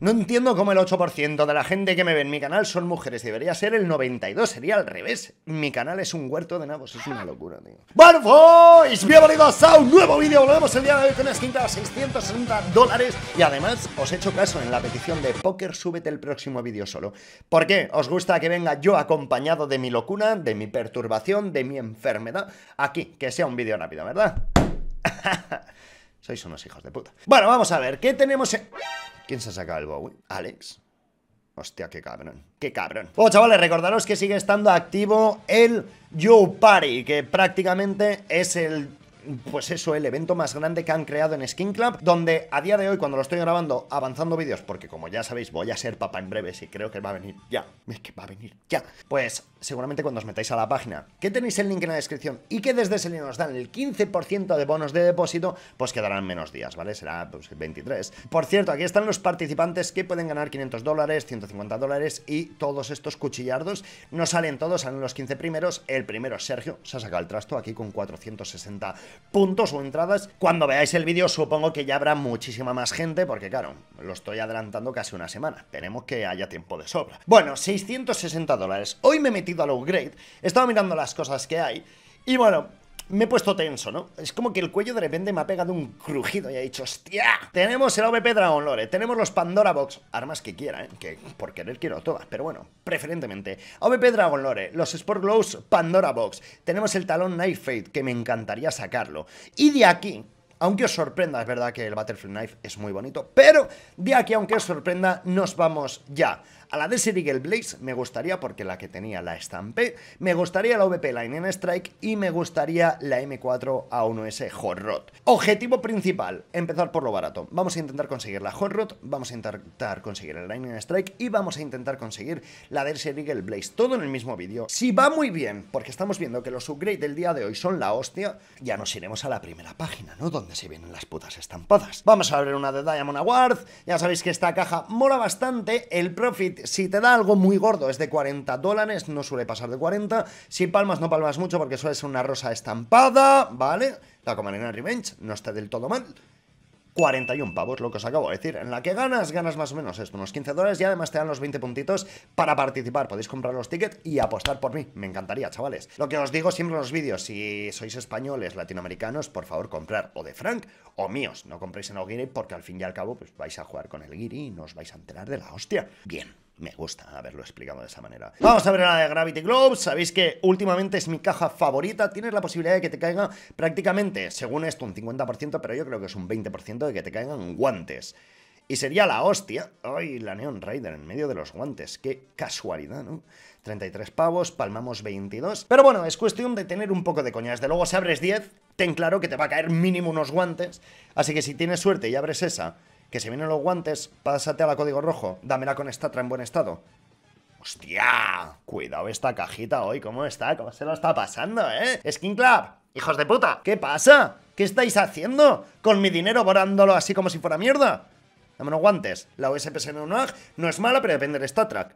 No entiendo cómo el 8% de la gente que me ve en mi canal son mujeres. Debería ser el 92%, sería al revés. Mi canal es un huerto de nabos, es una locura, tío. Bueno, boys, bienvenidos a un nuevo vídeo. Volvemos el día de hoy con una skin a 660 dólares. Y además, os he hecho caso en la petición de Poker, súbete el próximo vídeo solo. ¿Por qué? ¿Os gusta que venga yo acompañado de mi locura, de mi perturbación, de mi enfermedad? Aquí, que sea un vídeo rápido, ¿verdad? Sois unos hijos de puta. Bueno, vamos a ver, ¿qué tenemos en... ¿Quién se ha sacado el Bowie? ¿Alex? Hostia, qué cabrón, qué cabrón. Bueno, chavales, recordaros que sigue estando activo el You Party, que prácticamente es el pues eso, el evento más grande que han creado en Skin Club, donde a día de hoy, cuando lo estoy grabando, avanzando vídeos, porque como ya sabéis, voy a ser papá en breve, y creo que va a venir ya, es que va a venir ya, pues seguramente cuando os metáis a la página, que tenéis el link en la descripción y que desde ese link os dan el 15% de bonos de depósito, pues quedarán menos días, ¿vale? Será pues 23. Por cierto, aquí están los participantes que pueden ganar 500 dólares, 150 dólares y todos estos cuchillardos. No salen todos, salen los 15 primeros. El primero Sergio, se ha sacado el trasto aquí con 460 puntos o entradas. Cuando veáis el vídeo supongo que ya habrá muchísima más gente, porque claro, lo estoy adelantando casi una semana. Esperemos que haya tiempo de sobra. Bueno, 660 dólares. Hoy me he metido al upgrade, he estado mirando las cosas que hay, y bueno, me he puesto tenso, ¿no? Es como que el cuello de repente me ha pegado un crujido y ha dicho, ¡hostia! Tenemos el AVP Dragon Lore, tenemos los Pandora Box, armas que quiera, ¿eh? Que por querer quiero todas, pero bueno, preferentemente. AVP Dragon Lore, los Sport Glows Pandora Box, tenemos el talón Knife Fate, que me encantaría sacarlo. Y de aquí, aunque os sorprenda, es verdad que el Battlefield Knife es muy bonito, pero de aquí, aunque os sorprenda, nos vamos ya a la Desert Eagle Blaze me gustaría, porque la que tenía la estampé, me gustaría la VP Lightning Strike y me gustaría la M4 A1S Hot. Objetivo principal, empezar por lo barato. Vamos a intentar conseguir la Hot vamos a intentar conseguir el Lightning Strike y vamos a intentar conseguir la Desert Eagle Blaze. Todo en el mismo vídeo. Si va muy bien, porque estamos viendo que los upgrades del día de hoy son la hostia, ya nos iremos a la primera página, ¿no? Donde se vienen las putas estampadas. Vamos a abrir una de Diamond Award. Ya sabéis que esta caja mola bastante. El profit si te da algo muy gordo es de 40 dólares, no suele pasar de 40. Si palmas, no palmas mucho porque suele ser una rosa estampada, ¿vale? La Comarina Revenge no está del todo mal. 41 pavos, lo que os acabo de decir. En la que ganas, ganas más o menos esto, unos 15 dólares y además te dan los 20 puntitos para participar. Podéis comprar los tickets y apostar por mí. Me encantaría, chavales. Lo que os digo siempre en los vídeos, si sois españoles, latinoamericanos, por favor, comprar o de Frank o míos. No compréis en Ogiri porque al fin y al cabo pues vais a jugar con el Giri y no os vais a enterar de la hostia. Bien. Me gusta haberlo explicado de esa manera. Vamos a ver la de Gravity Globes. Sabéis que últimamente es mi caja favorita. Tienes la posibilidad de que te caiga prácticamente, según esto, un 50%, pero yo creo que es un 20% de que te caigan guantes. Y sería la hostia. Ay, la Neon Rider en medio de los guantes. Qué casualidad, ¿no? 33 pavos, palmamos 22. Pero bueno, es cuestión de tener un poco de coña. Desde luego, si abres 10, ten claro que te va a caer mínimo unos guantes. Así que si tienes suerte y abres esa que se vienen los guantes, pásate a la código rojo, dámela con Statra en buen estado. ¡Hostia! Cuidado esta cajita hoy, ¿cómo está? ¿Cómo se lo está pasando, eh? Skin Club, hijos de puta, ¿qué pasa? ¿Qué estáis haciendo? Con mi dinero borándolo así como si fuera mierda. Dame unos guantes. La USPS no es mala, pero depende del StatTrack.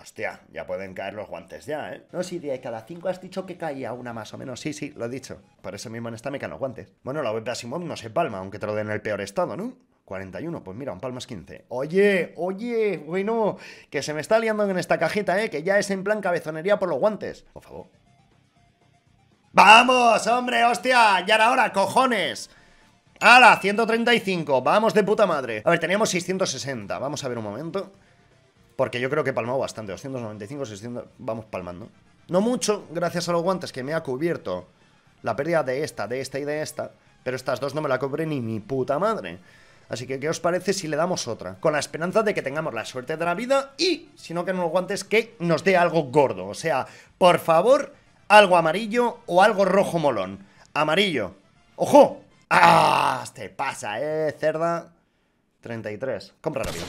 Hostia, ya pueden caer los guantes ya, ¿eh? No, si de cada cinco has dicho que caía una más o menos. Sí, sí, lo he dicho. Por eso mismo en esta me caen los guantes. Bueno, la VP Asimov no se palma, aunque te lo den en el peor estado, ¿no? 41, pues mira, un palmas 15. Oye, oye, bueno, que se me está liando en esta cajita, ¿eh? Que ya es en plan cabezonería por los guantes. Por favor. ¡Vamos, hombre, hostia! ¡Ya era hora, cojones! ¡Hala! 135, vamos de puta madre. A ver, teníamos 660, vamos a ver un momento. Porque yo creo que he palmado bastante. 295, 600... Vamos palmando. No mucho, gracias a los guantes que me ha cubierto la pérdida de esta, de esta y de esta. Pero estas dos no me la cobré ni mi puta madre. Así que, ¿qué os parece si le damos otra? Con la esperanza de que tengamos la suerte de la vida y, si no que en los guantes, que nos dé algo gordo. O sea, por favor, algo amarillo o algo rojo molón. Amarillo. ¡Ojo! ¡Ah! Te pasa, ¿eh, cerda? 33. Compra rápido.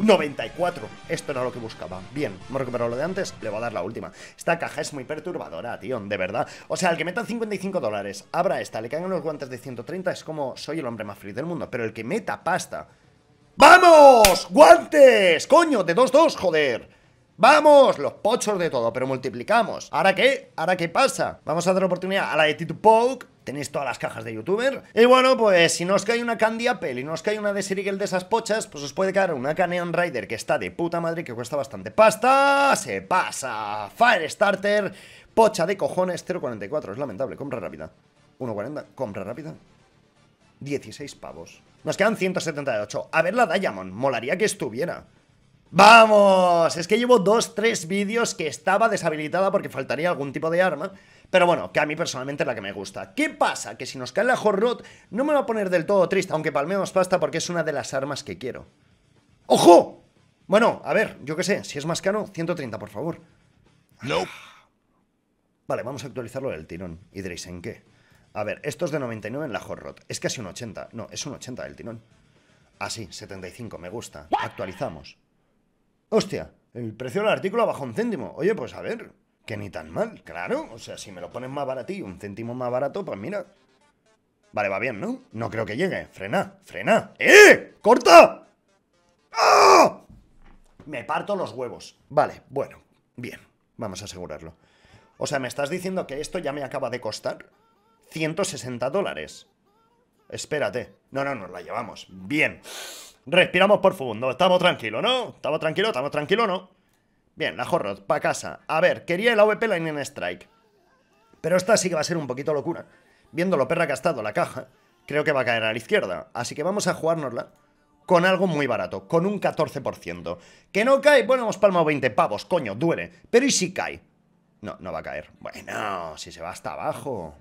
94. Esto era lo que buscaba. Bien, hemos recuperado lo de antes, le voy a dar la última. Esta caja es muy perturbadora, tío, de verdad. O sea, el que meta 55 dólares, abra esta, le caigan los guantes de 130, es como soy el hombre más feliz del mundo. Pero el que meta pasta... ¡Vamos! ¡Guantes! ¡Coño! De 2-2, joder. ¡Vamos! Los pochos de todo, pero multiplicamos. ¿Ahora qué? ¿Ahora qué pasa? Vamos a dar oportunidad a la de Tito Poke Tenéis todas las cajas de youtuber. Y bueno, pues si no os cae una Candy Apple y no os cae una de Serigel de esas pochas, pues os puede caer una Caneon Rider que está de puta madre que cuesta bastante pasta. Se pasa. Fire Starter. Pocha de cojones. 0.44. Es lamentable. Compra rápida. 1.40. Compra rápida. 16 pavos. Nos quedan 178. A ver la Diamond. Molaría que estuviera. ¡Vamos! Es que llevo dos, tres vídeos que estaba deshabilitada porque faltaría algún tipo de arma. Pero bueno, que a mí personalmente es la que me gusta. ¿Qué pasa? Que si nos cae la Horrot, no me va a poner del todo triste, aunque palmeamos pasta porque es una de las armas que quiero. ¡Ojo! Bueno, a ver, yo qué sé, si es más caro, 130, por favor. No. Vale, vamos a actualizarlo del tirón. ¿Y diréis en qué? A ver, esto es de 99 en la Horrot. Es casi un 80. No, es un 80 el tirón. Ah, sí, 75, me gusta. Actualizamos. Hostia, el precio del artículo baja un céntimo. Oye, pues a ver, que ni tan mal, claro. O sea, si me lo pones más baratillo, un céntimo más barato, pues mira. Vale, va bien, ¿no? No creo que llegue. Frena, frena. ¡Eh! ¡Corta! ¡Ah! Me parto los huevos. Vale, bueno, bien. Vamos a asegurarlo. O sea, me estás diciendo que esto ya me acaba de costar 160 dólares. Espérate. No, no, nos la llevamos. Bien. Respiramos por fondo. Estamos tranquilos, ¿no? ¿Estamos tranquilos? ¿Estamos tranquilos, no? Bien, la Horrot, pa' casa. A ver, quería el AWP Lightning Strike. Pero esta sí que va a ser un poquito locura. Viendo lo perra que ha estado la caja, creo que va a caer a la izquierda. Así que vamos a jugárnosla con algo muy barato, con un 14%. ¿Que no cae? Bueno, hemos palmado 20 pavos, coño, duele. Pero ¿y si cae? No, no va a caer. Bueno, si se va hasta abajo.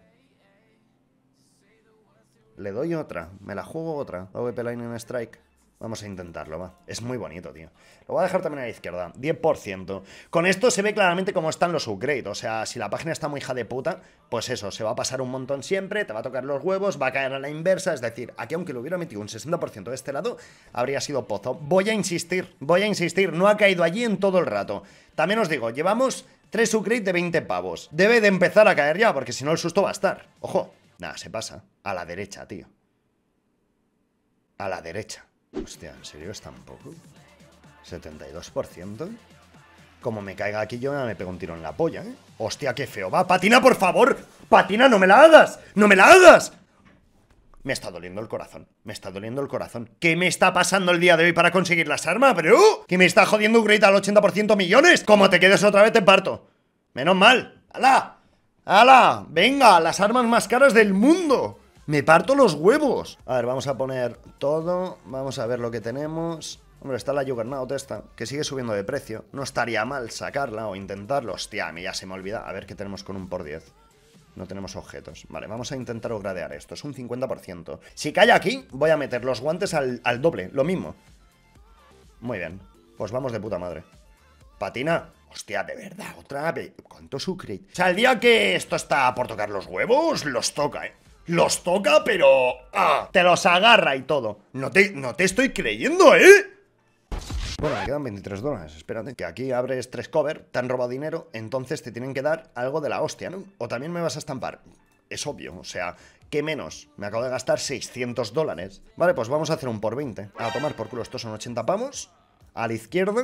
Le doy otra, me la juego otra. AWP Lightning Strike. Vamos a intentarlo, va. Es muy bonito, tío. Lo voy a dejar también a la izquierda. 10%. Con esto se ve claramente cómo están los upgrades. O sea, si la página está muy hija de puta, pues eso, se va a pasar un montón siempre, te va a tocar los huevos, va a caer a la inversa. Es decir, aquí aunque lo hubiera metido un 60% de este lado, habría sido pozo. Voy a insistir, voy a insistir. No ha caído allí en todo el rato. También os digo, llevamos 3 upgrades de 20 pavos. Debe de empezar a caer ya, porque si no el susto va a estar. Ojo. Nada, se pasa. A la derecha, tío. A la derecha. Hostia, ¿en serio es tan poco? ¿72%? Como me caiga aquí yo me pego un tiro en la polla, ¿eh? Hostia, qué feo. Va, patina, por favor. Patina, no me la hagas. No me la hagas. Me está doliendo el corazón. Me está doliendo el corazón. ¿Qué me está pasando el día de hoy para conseguir las armas, bro? ¿Que me está jodiendo grade al 80% millones? Como te quedes otra vez te parto. Menos mal. ¡Hala! ¡Hala! ¡Venga! Las armas más caras del mundo. Me parto los huevos. A ver, vamos a poner todo. Vamos a ver lo que tenemos. Hombre, está la Juggernaut esta, que sigue subiendo de precio. No estaría mal sacarla o intentarlo. Hostia, a mí ya se me olvida. A ver qué tenemos con un por 10. No tenemos objetos. Vale, vamos a intentar gradear esto. Es un 50%. Si cae aquí, voy a meter los guantes al, doble. Lo mismo. Muy bien. Pues vamos de puta madre. Patina. Hostia, de verdad, otra vez. ¿Cuánto sucre? O sea, el día que esto está por tocar los huevos, los toca, ¿eh? Los toca, pero... ¡Ah! Te los agarra y todo. No te, no te estoy creyendo, ¿eh? Bueno, me quedan 23 dólares, espérate. Que aquí abres tres cover, te han robado dinero, entonces te tienen que dar algo de la hostia, ¿no? O también me vas a estampar. Es obvio, o sea, ¿qué menos? Me acabo de gastar 600 dólares. Vale, pues vamos a hacer un por 20. A tomar por culo, estos son 80 pavos. A la izquierda.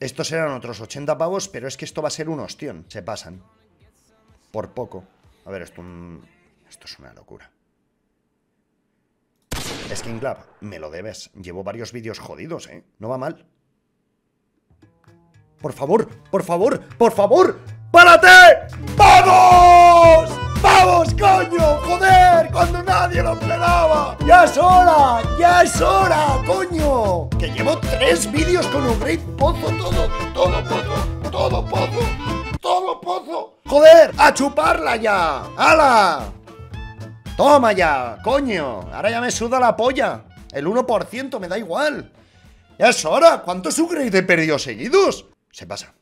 Estos eran otros 80 pavos, pero es que esto va a ser un ostión. Se pasan. Por poco. A ver, esto un... Esto es una locura. Skin Club, me lo debes. Llevo varios vídeos jodidos, ¿eh? No va mal. Por favor, por favor, por favor. ¡Párate! ¡Vamos! ¡Vamos, coño! ¡Joder! Cuando nadie lo esperaba. ¡Ya es hora! ¡Ya es hora, coño! Que llevo tres vídeos con un great pozo, todo, todo pozo, todo pozo, todo pozo. ¡Joder! ¡A chuparla ya! ¡Hala! ¡Toma ya! ¡Coño! Ahora ya me suda la polla. El 1% me da igual. ¡Ya es hora! ¿Cuántos upgrades he perdido seguidos? Se pasa.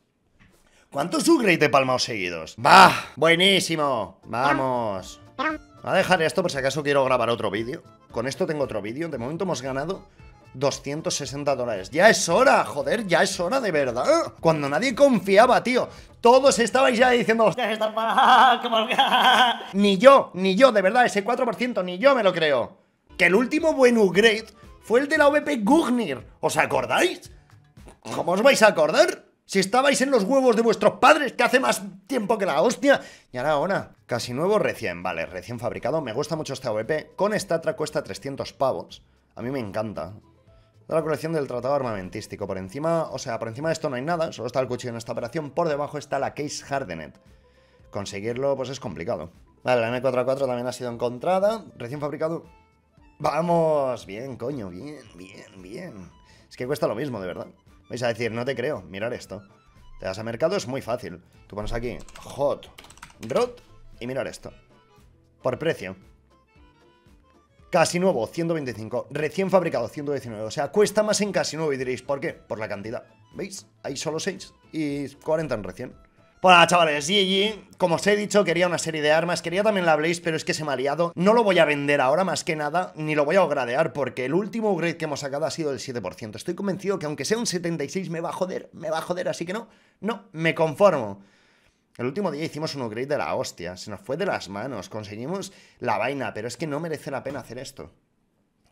¿Cuántos upgrades he palmado seguidos? ¡Va! ¡Buenísimo! ¡Vamos! Voy a dejar esto por si acaso quiero grabar otro vídeo. Con esto tengo otro vídeo. De momento hemos ganado 260 dólares. Ya es hora, joder, ya es hora de verdad. Cuando nadie confiaba, tío. Todos estabais ya diciendo, Ni yo, ni yo, de verdad, ese 4%, ni yo me lo creo. Que el último buen upgrade fue el de la VP Gugnir. ¿Os acordáis? ¿Cómo os vais a acordar? Si estabais en los huevos de vuestros padres, que hace más tiempo que la hostia. Y ahora, ahora, casi nuevo recién, vale, recién fabricado. Me gusta mucho este AVP. Con Statra cuesta 300 pavos. A mí me encanta. La colección del tratado armamentístico. Por encima, o sea, por encima de esto no hay nada, solo está el cuchillo en esta operación. Por debajo está la case hardened. Conseguirlo, pues es complicado. Vale, la M4A4 también ha sido encontrada. Recién fabricado. Vamos, bien, coño, bien, bien, bien. Es que cuesta lo mismo, de verdad. Vais a decir, no te creo, mirar esto. Te das a mercado, es muy fácil. Tú pones aquí, hot, rod, y mirar esto. Por precio. Casi nuevo, 125. Recién fabricado, 119. O sea, cuesta más en casi nuevo y diréis, ¿por qué? Por la cantidad. ¿Veis? Hay solo 6 y 40 en recién. Hola chavales, GG, como os he dicho quería una serie de armas, quería también la Blaze, pero es que se me ha liado No lo voy a vender ahora más que nada, ni lo voy a gradear porque el último upgrade que hemos sacado ha sido el 7% Estoy convencido que aunque sea un 76 me va a joder, me va a joder, así que no, no, me conformo el último día hicimos un upgrade de la hostia, se nos fue de las manos, conseguimos la vaina, pero es que no merece la pena hacer esto.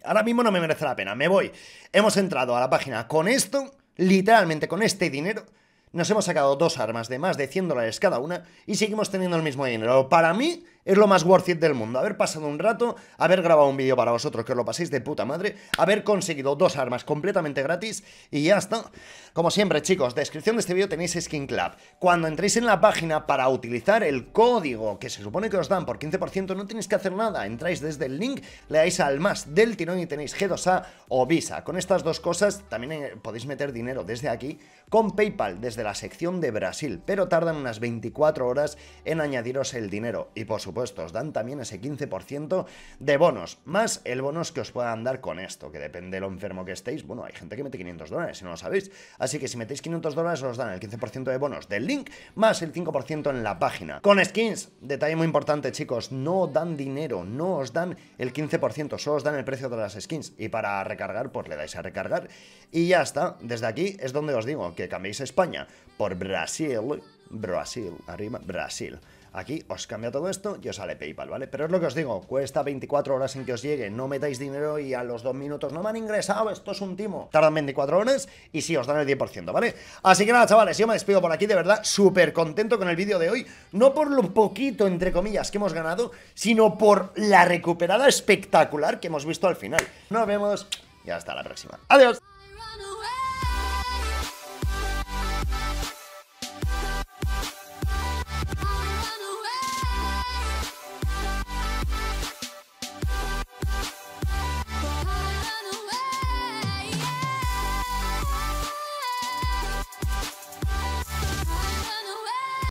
Ahora mismo no me merece la pena, me voy. Hemos entrado a la página con esto, literalmente con este dinero, nos hemos sacado dos armas de más de 100 dólares cada una y seguimos teniendo el mismo dinero. Para mí es lo más worth it del mundo. Haber pasado un rato, haber grabado un vídeo para vosotros que os lo paséis de puta madre, haber conseguido dos armas completamente gratis y ya está. Como siempre, chicos, descripción de este vídeo tenéis Skin Club. Cuando entréis en la página para utilizar el código que se supone que os dan por 15%, no tenéis que hacer nada. Entráis desde el link, le dais al más del tirón y tenéis G2A o Visa. Con estas dos cosas también eh, podéis meter dinero desde aquí con PayPal desde la sección de Brasil, pero tardan unas 24 horas en añadiros el dinero. Y por supuesto, os dan también ese 15% de bonos, más el bonus que os puedan dar con esto, que depende de lo enfermo que estéis. Bueno, hay gente que mete 500 dólares, si no lo sabéis. Así que si metéis 500 dólares, os dan el 15% de bonos del link, más el 5% en la página. Con skins, detalle muy importante, chicos, no dan dinero, no os dan el 15%, solo os dan el precio de las skins. Y para recargar, pues le dais a recargar. Y ya está, desde aquí es donde os digo que cambiéis España por Brasil, Brasil, arriba, Brasil. Aquí os cambia todo esto y os sale PayPal, ¿vale? Pero es lo que os digo, cuesta 24 horas en que os llegue, no metáis dinero y a los dos minutos no me han ingresado, esto es un timo. Tardan 24 horas y sí, os dan el 10%, ¿vale? Así que nada, chavales, yo me despido por aquí, de verdad, súper contento con el vídeo de hoy, no por lo poquito, entre comillas, que hemos ganado, sino por la recuperada espectacular que hemos visto al final. Nos vemos y hasta la próxima. ¡Adiós!